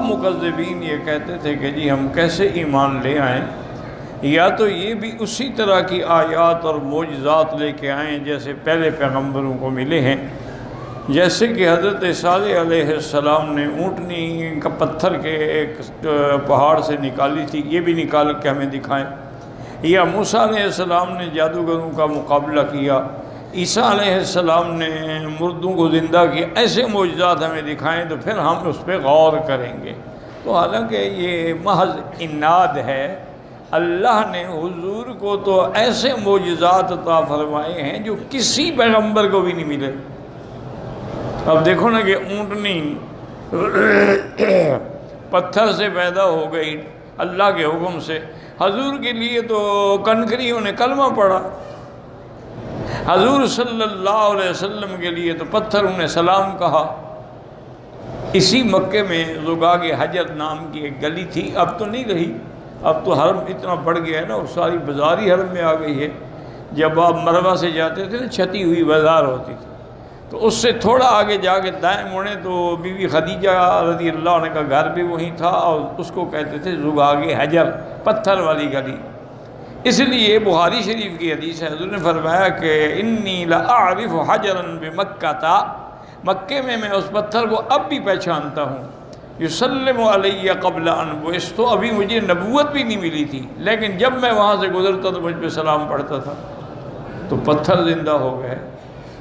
सब मुकदबीन ये कहते थे कि जी हम कैसे ईमान ले आएँ? या तो ये भी उसी तरह की आयात और मोजात लेके आएँ जैसे पहले पैगम्बरों को मिले हैं। जैसे कि हज़रत सलाम ने ऊँटनी का पत्थर के एक पहाड़ से निकाली थी, ये भी निकाल के हमें दिखाएँ। या मूसा सलाम ने जादूगरों का मुकाबला किया ईसा सलाम ने मुर्दों को ज़िंदा किया। ऐसे मौजात हमें दिखाएँ तो फिर हम उस पर गौर करेंगे। तो हालाँकि ये महज इनाद है। अल्लाह ने हुजूर को तो ऐसे मोजात ता फरमाए हैं जो किसी पैगंबर को भी नहीं मिले। अब देखो ना कि ऊँटनी पत्थर से पैदा हो गई अल्लाह के हुक्म से। हजूर के लिए तो कनकरियों ने कलमा पढ़ा। हजूर सल्लल्लाहु अलैहि वसल्लम के लिए तो पत्थर ने सलाम कहा। इसी मक्के में के हजर नाम की एक गली थी। अब तो नहीं रही। अब तो हरम इतना बढ़ गया है ना सारी बाज़ार ही हरम में आ गई है। जब आप मरवा से जाते थे ना, छती हुई बाज़ार होती थी। तो उससे थोड़ा आगे जाके दाएँ मुड़े तो बीवी खदीजा रज़ी अल्लाह का घर भी वहीं था और उसको कहते थे जुगागे हजर पत्थर वाली गली। इसलिए बुहारी शरीफ की हदीस है ने फरमाया कि इन्नी लारिफ हजरन बे मक्का था मक्के में मैं उस पत्थर को अब भी पहचानता हूँ। युसलम कबल अनबुस तो अभी मुझे नबूत भी नहीं मिली थी, लेकिन जब मैं वहाँ से गुजरता तो मुझ पर सलाम पढ़ता था। तो पत्थर ज़िंदा हो गए।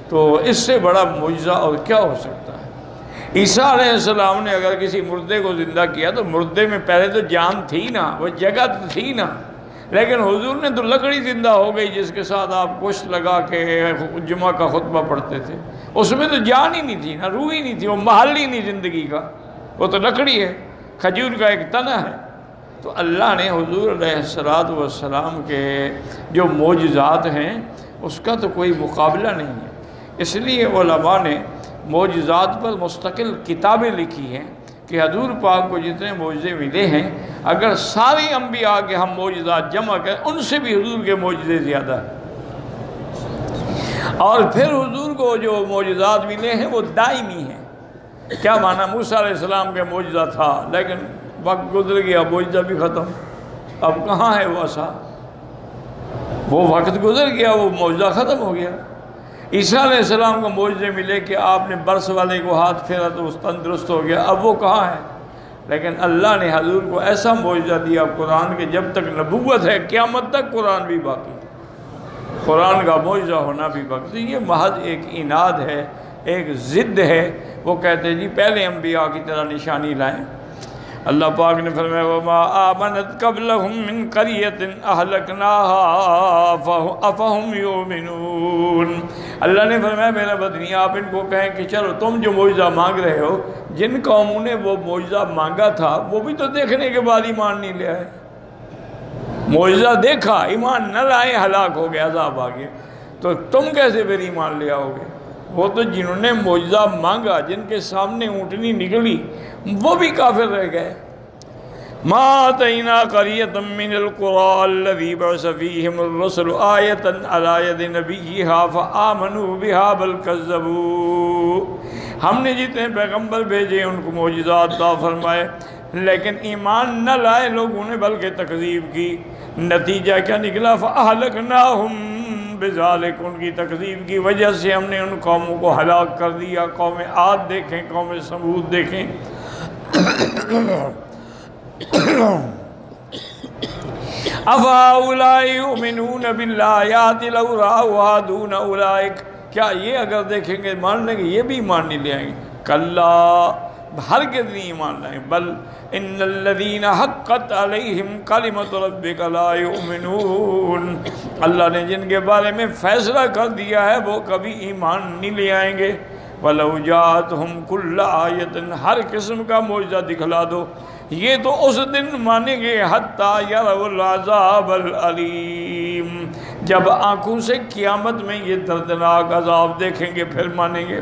तो इससे बड़ा मुआजा और क्या हो सकता है? ईसा सलाम ने अगर किसी मुर्दे को ज़िंदा किया तो मुर्दे में पहले तो जान थी ना, वो जगह तो थी ना। लेकिन हुजूर ने तो लकड़ी ज़िंदा हो गई जिसके साथ आप कुछ लगा के जुमा का खुतबा पढ़ते थे। उसमें तो जान ही नहीं थी ना, रूह ही नहीं थी, वो महल ही नहीं ज़िंदगी का। वो तो लकड़ी है, खजूर का एक तना है। तो अल्लाह ने हजूर सलाम के जो मोजात हैं, उसका तो कोई मुकाबला नहीं है। इसलिए ने मोजात पर मुस्तकिल किताबें लिखी हैं। कि हजूर पाक को जितने मोजे मिले हैं, अगर सारे अम्बिया के हम मोजात जमा करें, उनसे भी हजूर के मोजे ज़्यादा और फिर हजूर को जो मोजात मिले हैं, वो दायमी हैं। क्या माना मूसा सलाम के मोजा था, लेकिन वक्त गुजर गया, मोजा भी ख़त्म। अब कहाँ है वो ऐसा वो वक्त गुजर गया, वो मौजा ख़त्म हो गया। ईसा को मोजे मिले कि आपने बरस वाले को हाथ फेरा तो उस तंदुरुस्त हो गया। अब वो कहाँ है? लेकिन अल्लाह ने हजूर को ऐसा मुआवजा दिया कुरान के जब तक नबूत है, क़्यामत तक कुरान भी बाकी कुरान का मुआवजा होना भी बाकी तो ये महज एक इनाद है, एक ज़िद्द है। वो कहते हैं, जी, पहले अम्बिया की तरह निशानी लाएँ। अल्लाह पाक ने फरमाया, वमा आमनत कबलहुम मिन करियतिन अल्लाह ने फरमाया, मेरा बदनी, आप इनको कहें कि चलो, तुम जो मुआवजा मांग रहे हो, जिन कौमों ने वो मुआवजा मांगा था, वो भी तो देखने के बाद ईमान नहीं ले आए। मुआवजा देखा, ईमान न लाए, हलाक हो गया अजाब आ गया तो तुम कैसे फिर ईमान ले आओगे? वो तो जिन्होंने मुआवजा मांगा, जिनके सामने ऊँटनी निकली, वो भी काफिर रह गए। कज़बू हमने जितने पैगंबर भेजे, उनको मोजात फरमाए, लेकिन ईमान न लाए, लोगों ने बल्कि तकजीब की। नतीजा क्या निकला? फ़ालक ना हम बेजालिक उनकी तकजीब की वजह से हमने उन कौमों को हलाक कर दिया। कौम आद देखें, कौम सबूत देखें। क्या ये अगर देखेंगे, मान लेंगे, ये भी मान नहीं ले आएँगे कल्ला हर के दिन ईमान लाए। बल इन हक़त अलैहिम कलिमत अल्लाह ने जिनके बारे में फ़ैसला कर दिया है, वो कभी ईमान नहीं ले आएँगे। वलौजात हम कुल्ला आयतन, हर किस्म का मुआवजा दिखला दो। ये तो उस दिन मानेंगे, हत्ता अलीम। जब आँखों से कियामत में ये दर्दनाक अजाब देखेंगे, फिर मानेंगे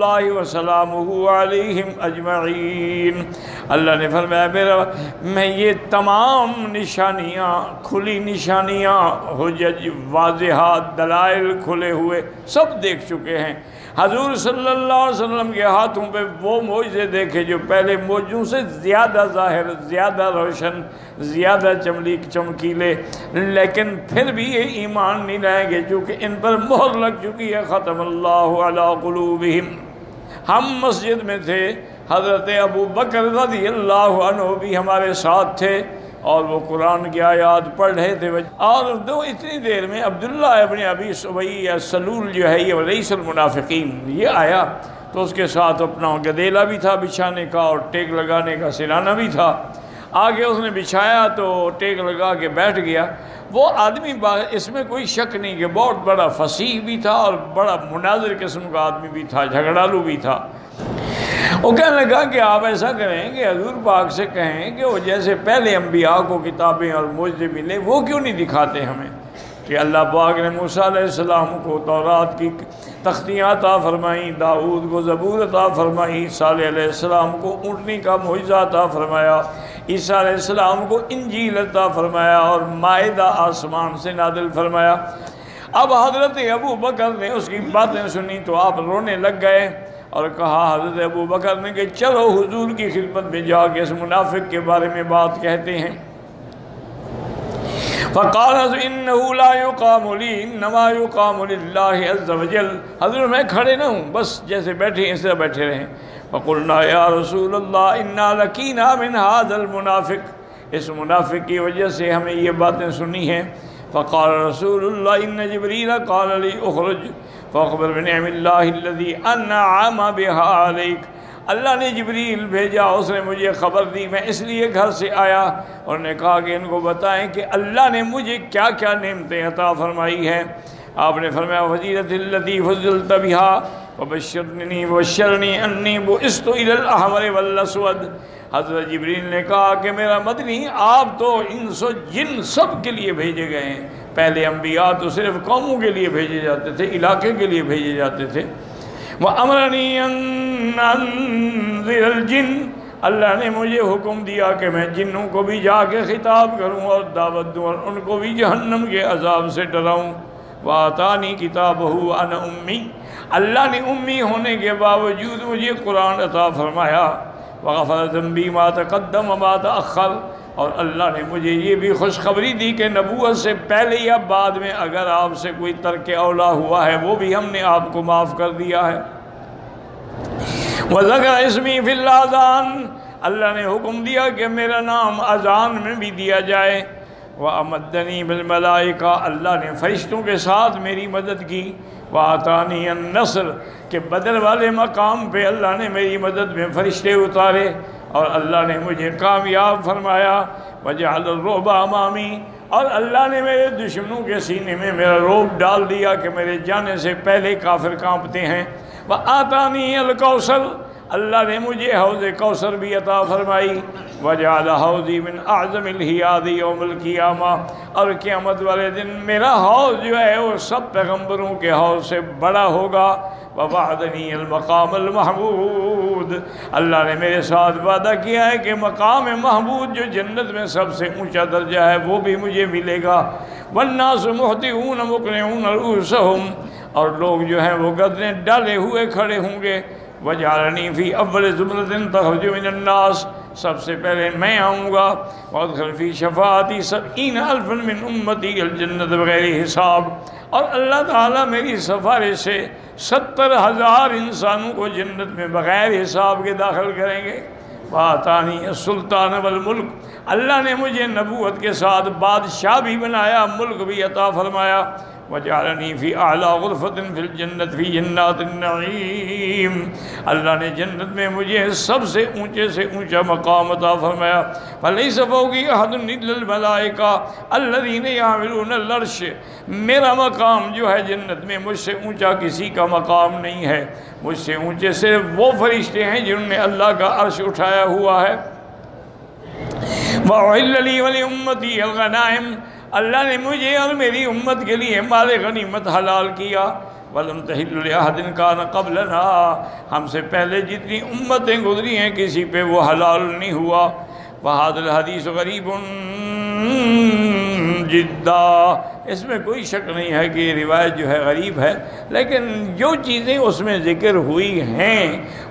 सलामुहु अलैहिम अल्लाह ने फरमाया, मेरा, मैं ये तमाम निशानियाँ, खुली निशानियाँ, हुजज वाजहात दलाइल खुले हुए सब देख चुके हैं। हजूर सल्लल्लाहु अलैहि वसल्लम के हाथों पे वो मोजे देखे जो पहले मोजों से ज़्यादा ज़ाहिर, ज़्यादा रोशन, ज़्यादा चमली चमकीले, लेकिन फिर भी ये ईमान नहीं रहेंगे क्योंकि इन पर मोहर लग चुकी है। ख़त्म अल्लाहलूबिम हम मस्जिद में थे, हज़रत अबू बकर रदी अल्लाह भी हमारे साथ थे और वो कुरान की आयात पढ़ रहे थे। और दो, इतनी देर में अब्दुल्ला अपने अभी सुबई या सलूल जो है, ये रईसलमुनाफ़िकीन ये आया तो उसके साथ अपना गदेला भी था बिछाने का और टेक लगाने का सिलाना भी था। आगे उसने बिछाया तो टेक लगा के बैठ गया। वो आदमी इसमें कोई शक नहीं कि बहुत बड़ा फसीह भी था और बड़ा मुनाजिर किस्म का आदमी भी था, झगड़ालू भी था। वो कहने लगा कि आप ऐसा करें कि हजूर पाक से कहें कि वो जैसे पहले अम्बिया को किताबें और मुझे मिले, वो क्यों नहीं दिखाते हमें? कि अल्लाह पाक ने मूसम को तौरात की तख्तियाँ ता फरमाई, दाऊद को ज़बूर ता फरमाई साम को ऊँटनी का मुआजा ता फरमाया। ईसा को इंजील ता फरमाया और मायदा आसमान से नादिल फरमाया। अब हज़रत अबू बकर ने उसकी बातें सुनी तो आप रोने लग गए और कहा, हज़रत अबू बकर ने कि चलो हुजूर की खिदमत में जाके इस मुनाफिक के बारे में बात कहते हैं। फ़काल हजर मैं खड़े ना हूँ, बस जैसे बैठे इस तरह बैठे रहें। फ़कुलना, या रसूल इन्ना लकीना मिन हादल मुनाफिक। इस मुनाफिक की वजह से हमें ये बातें सुनी हैं। फ़काल रसूल इन जबरीला काल अली उखरज फ़खबर बिनदी अन्ना बेहालिक अल्लाह ने जबरील भेजा, उसने मुझे ख़बर दी, मैं इसलिए घर से आया और कहा कि इनको बताएँ कि अल्लाह ने मुझे क्या क्या नेमतें अता फरमाई हैं। आपने फरमाया वजीरत लती फजल तबिहा वबशरनी वशरनी अन्नी वो इस तो इलहमर वल्लसवद। हज़रत जबरील ने कहा कि मेरा मदनी आप तो इन सो जिन सब के लिए भेजे गए हैं। पहले अम्बिया तो सिर्फ़ कौमों के लिए भेजे जाते थे, इलाके के लिए भेजे जाते थे। वह अमरनी जिन, अल्लाह ने मुझे हुक्म दिया कि मैं जिन्नों को भी जाके खिताब करूँ और दावत दूँ और उनको भी जहन्नम के अजाब से डराऊँ। वातानी किताब हुआ अन उम्मी। अल्लाह ने उम्मी होने के बावजूद मुझे कुरान अता फरमाया वफ़र जम्बी मात कदम मात अखर और अल्लाह ने मुझे ये भी खुशखबरी दी कि नबूत से पहले या बाद में अगर आपसे कोई तर्क अवला हुआ है, वो भी हमने आपको माफ़ कर दिया है। वज़र इसमी फ़िल्लाजान अल्लाह ने हुक्म दिया कि मेरा नाम अजान में भी दिया जाए। वह अमदनी बिलमलाइका अल्लाह ने फ़रिश्तों के साथ मेरी मदद की। व आतानी नसर, के बदल वाले मकाम पे अल्लाह ने मेरी मदद में फ़रिश्ते उतारे और अल्लाह ने मुझे कामयाब फरमाया। वजह रोबा मामी और अल्लाह ने मेरे दुश्मनों के सीने में मेरा रोब डाल दिया कि मेरे जाने से पहले काफिर कांपते हैं। वह आता नहीं अलकौसर अल्लाह ने मुझे हौज कौसर भी अता फरमाई, वजाल हौजी बिन आज़म आदि उमल कियामा। और क़्यामत वाले दिन मेरा हौज जो है वो सब पैगम्बरों के हौज से बड़ा होगा। वबादनी मकाम महमूद। अल्लाह ने मेरे साथ वादा किया है कि मकाम महमूद जो जन्नत में सबसे ऊँचा दर्जा है, वो भी मुझे मिलेगा। वन्ना सुमहती ऊन मुकन और लोग जो हैं वो गदरें डाले हुए खड़े होंगे। वजारनी फ़ी अव्वल ज़ुमरतिन तखजुमिनन्नास सबसे पहले मैं आऊँगा, बहुत खलफी शफाती सब इन अल्फन मिन उम्मती जन्नत बगैर हिसाब। और अल्लाह ताला मेरी सफारिश से सत्तर हज़ार इंसानों को जन्नत में बग़ैर हिसाब के दाखिल करेंगे। बातानी सुल्तान मुल्क। अल्लाह ने मुझे नबूत के साथ बादशाह भी बनाया, मुल्क भी अता फरमाया। वजालनी फ़ी आला गुरफतिन फिल जन्नत फ़ी जन्नतनईम अल्लाह ने जन्नत में मुझे सबसे ऊँचे से ऊँचा मकाम अता फरमाया भले सफ़ोगी अहदमलाइका अल्लदीन यामिरून लर्श मेरा मकाम जो है जन्नत में मुझसे ऊँचा किसी का मकाम नहीं है मुझसे ऊँचे सिर्फ़ वो फरिश्ते हैं जिन्होंने अल्लाह का अर्श उठाया हुआ है वली वली उम्मती अलगनाइम अल्लाह ने मुझे और मेरी उम्मत के लिए माल गनीमत हलाल किया। वलम तहिदिन का न कबल ना हमसे पहले जितनी उम्मतें गुजरी हैं, किसी पे वो हलाल नहीं हुआ। बहादुर हदीस गरीब जिद्दा। इसमें कोई शक नहीं है कि रिवायत जो है गरीब है, लेकिन जो चीज़ें उसमें ज़िक्र हुई हैं,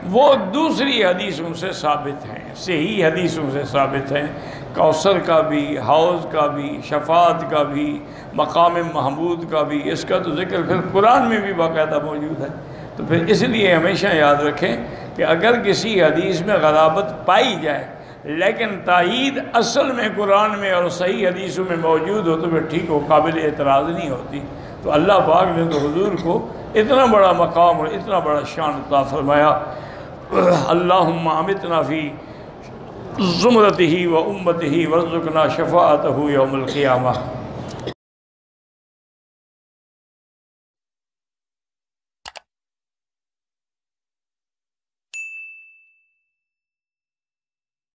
वो दूसरी हदीसों से साबित हैं, सही हदीसों से साबित हैं। कौसर का भी हौज़ का भी, शफात का भी, मकाम महमूद का भी, इसका तो ज़िक्र फिर कुरान में भी बाकायदा मौजूद है। तो फिर इसलिए हमेशा याद रखें कि अगर किसी हदीस में गराबत पाई जाए, लेकिन तइद असल में कुरान में और सही हदीसों में मौजूद हो तो फिर ठीक हो, काबिल एतराज़ नहीं होती। तो अल्लाह पाक ने तो हजूर को इतना बड़ा मकाम और इतना बड़ा शान फरमाया अल्लाह अमितना फ़ी ज़ुमरत ही व उम्मत ही वर्जुकना शफ़ात हो यौमल क़ियामा।